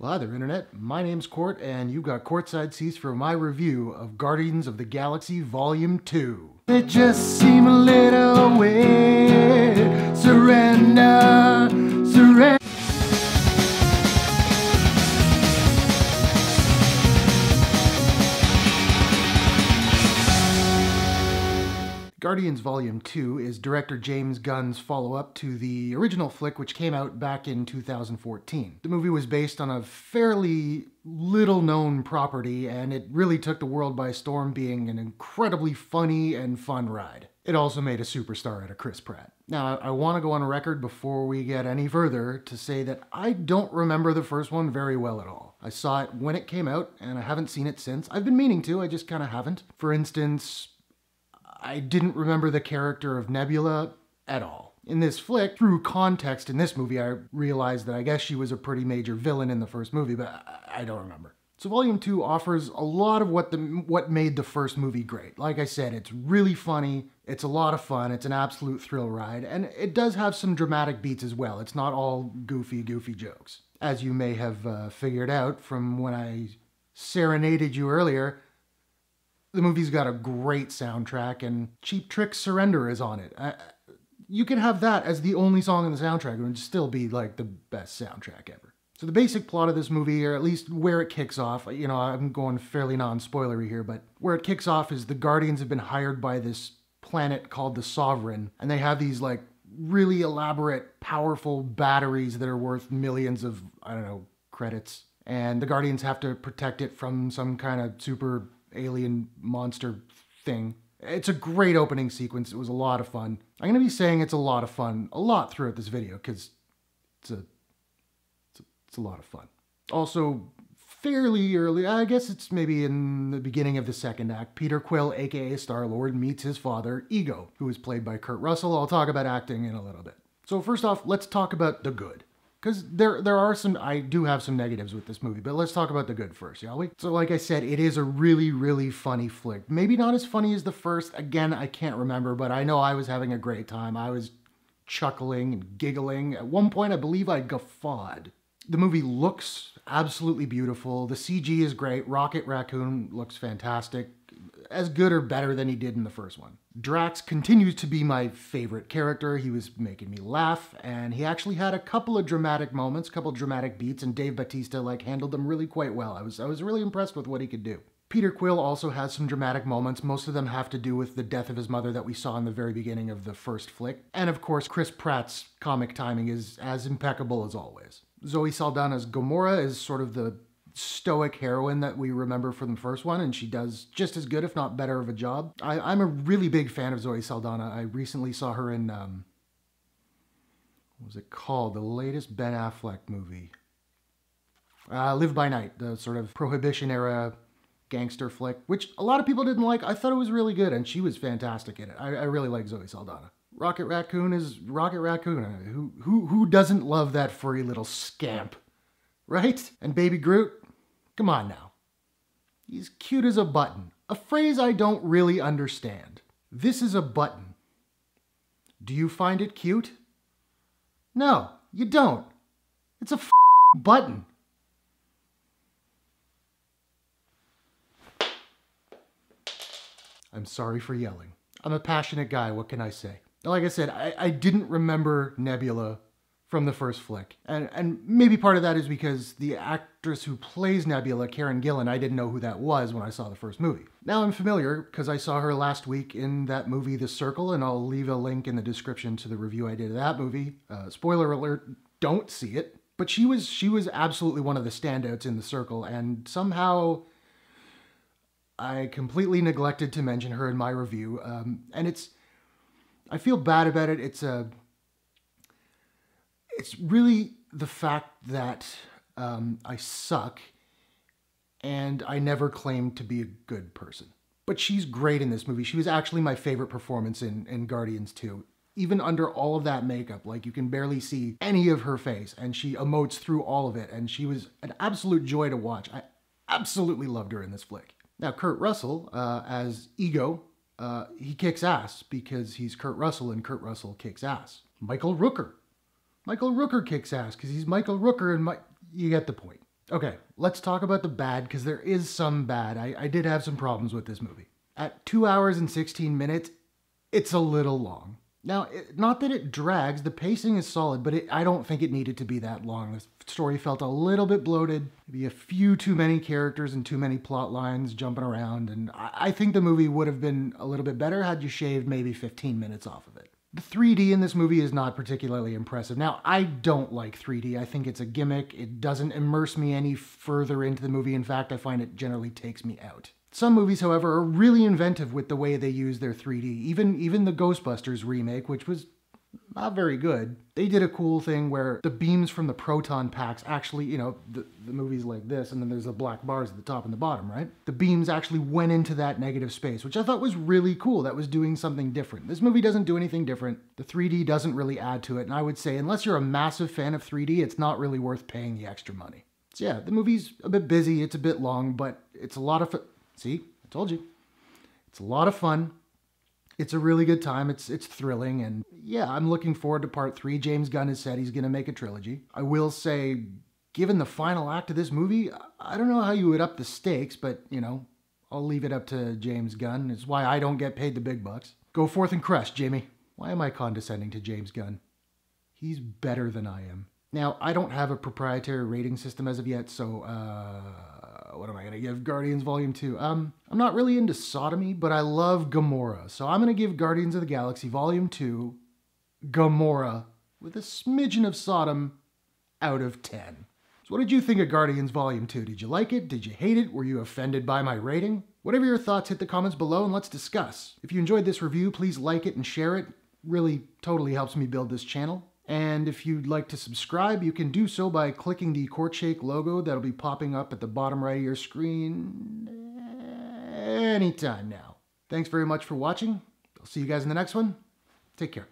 Well, hi there, Internet. My name's Court, and you got courtside seats for my review of Guardians of the Galaxy Volume 2. It just seem a little weird. Surrender, surrender. Guardians Volume 2 is director James Gunn's follow up to the original flick, which came out back in 2014. The movie was based on a fairly little known property, and it really took the world by storm, being an incredibly funny and fun ride. It also made a superstar out of Chris Pratt. Now, I, want to go on record before we get any further to say that I don't remember the first one very well at all. I saw it when it came out, and I haven't seen it since. I've been meaning to, I just kind of haven't. For instance, I didn't remember the character of Nebula at all. In this flick, through context in this movie, I realized that I guess she was a pretty major villain in the first movie, but I don't remember. So Volume 2 offers a lot of what the what made the first movie great. Like I said, it's really funny, it's a lot of fun, it's an absolute thrill ride, and it does have some dramatic beats as well. It's not all goofy, goofy jokes. As you may have uh, figured out from when I serenaded you earlier, the movie's got a great soundtrack, and Cheap Trick Surrender is on it. I, you can have that as the only song in the soundtrack, and it would still be like the best soundtrack ever. So the basic plot of this movie, or at least where it kicks off, you know, I'm going fairly non-spoilery here, but where it kicks off is the Guardians have been hired by this planet called the Sovereign, and they have these like really elaborate, powerful batteries that are worth millions of, I don't know, credits. And the Guardians have to protect it from some kind of super alien monster thing. It's a great opening sequence. It was a lot of fun. I'm going to be saying it's a lot of fun a lot throughout this video because it's a, it's a, it's a lot of fun. Also, fairly early, I guess it's maybe in the beginning of the second act, Peter Quill, aka Star-Lord, meets his father, Ego, who is played by Kurt Russell. I'll talk about acting in a little bit. So first off, let's talk about the good because there there are some I do have some negatives with this movie, but let's talk about the good first, shall we? So like I said, it is a really really funny flick. Maybe not as funny as the first. Again, I can't remember, but I know I was having a great time. I was chuckling and giggling. At one point, I believe I guffawed. The movie looks absolutely beautiful. The CG is great. Rocket Raccoon looks fantastic as good or better than he did in the first one. Drax continues to be my favorite character. He was making me laugh, and he actually had a couple of dramatic moments, a couple dramatic beats, and Dave Bautista like handled them really quite well. I was I was really impressed with what he could do. Peter Quill also has some dramatic moments. Most of them have to do with the death of his mother that we saw in the very beginning of the first flick. And of course, Chris Pratt's comic timing is as impeccable as always. Zoe Saldana's Gamora is sort of the stoic heroine that we remember from the first one, and she does just as good, if not better, of a job. I, am a really big fan of Zoe Saldana. I recently saw her in, um, what was it called? The latest Ben Affleck movie. Uh, Live by Night, the sort of Prohibition era gangster flick, which a lot of people didn't like. I thought it was really good, and she was fantastic in it. I, I really like Zoe Saldana. Rocket Raccoon is Rocket Raccoon. Who, who, who doesn't love that furry little scamp? Right? And Baby Groot, Come on now. He's cute as a button. A phrase I don't really understand. This is a button. Do you find it cute? No, you don't. It's a button. I'm sorry for yelling. I'm a passionate guy, what can I say? Like I said, I, I didn't remember Nebula from the first flick. And, and maybe part of that is because the actress who plays Nebula, Karen Gillan, I didn't know who that was when I saw the first movie. Now I'm familiar because I saw her last week in that movie, The Circle, and I'll leave a link in the description to the review I did of that movie. Uh, spoiler alert, don't see it. But she was she was absolutely one of the standouts in The Circle, and somehow I completely neglected to mention her in my review. Um, and it's I feel bad about it. It's a it's really the fact that um, I suck and I never claimed to be a good person. But she's great in this movie. She was actually my favorite performance in, in Guardians 2. Even under all of that makeup, like you can barely see any of her face and she emotes through all of it. And she was an absolute joy to watch. I absolutely loved her in this flick. Now, Kurt Russell, uh, as Ego, uh, he kicks ass because he's Kurt Russell and Kurt Russell kicks ass. Michael Rooker Michael Rooker kicks ass because he's Michael Rooker and my, you get the point. Okay, let's talk about the bad because there is some bad. I, I did have some problems with this movie. At 2 hours and 16 minutes, it's a little long. Now, it, not that it drags, the pacing is solid, but it, I don't think it needed to be that long. The story felt a little bit bloated, maybe a few too many characters and too many plot lines jumping around, and I, I think the movie would have been a little bit better had you shaved maybe 15 minutes off of it. The 3D in this movie is not particularly impressive. Now, I don't like 3D. I think it's a gimmick. It doesn't immerse me any further into the movie. In fact, I find it generally takes me out. Some movies, however, are really inventive with the way they use their 3D. Even even the Ghostbusters remake, which was not very good. They did a cool thing where the beams from the proton packs actually, you know, the, the movie's like this, and then there's the black bars at the top and the bottom, right? The beams actually went into that negative space, which I thought was really cool. That was doing something different. This movie doesn't do anything different. The 3D doesn't really add to it, and I would say, unless you're a massive fan of 3D, it's not really worth paying the extra money. So yeah, the movie's a bit busy, it's a bit long, but it's a lot of. See, I told you. It's a lot of fun it's a really good time. It's it's thrilling, and yeah, I'm looking forward to part three. James Gunn has said he's going to make a trilogy. I will say, given the final act of this movie, I don't know how you would up the stakes, but you know, I'll leave it up to James Gunn. It's why I don't get paid the big bucks. Go forth and crush, Jamie. Why am I condescending to James Gunn? He's better than I am. Now, I don't have a proprietary rating system as of yet, so uh what am I to give Guardians Volume 2? Um, I'm not really into sodomy, but I love Gamora. So I'm to give Guardians of the Galaxy Volume 2 Gamora with a smidgen of Sodom out of 10. So what did you think of Guardians Volume 2? Did you like it? Did you hate it? Were you offended by my rating? Whatever your thoughts, hit the comments below and let's discuss. If you enjoyed this review, please like it and share it. Really totally helps me build this channel. And if you'd like to subscribe, you can do so by clicking the Courtshake logo that'll be popping up at the bottom right of your screen anytime now. Thanks very much for watching. I'll see you guys in the next one. Take care.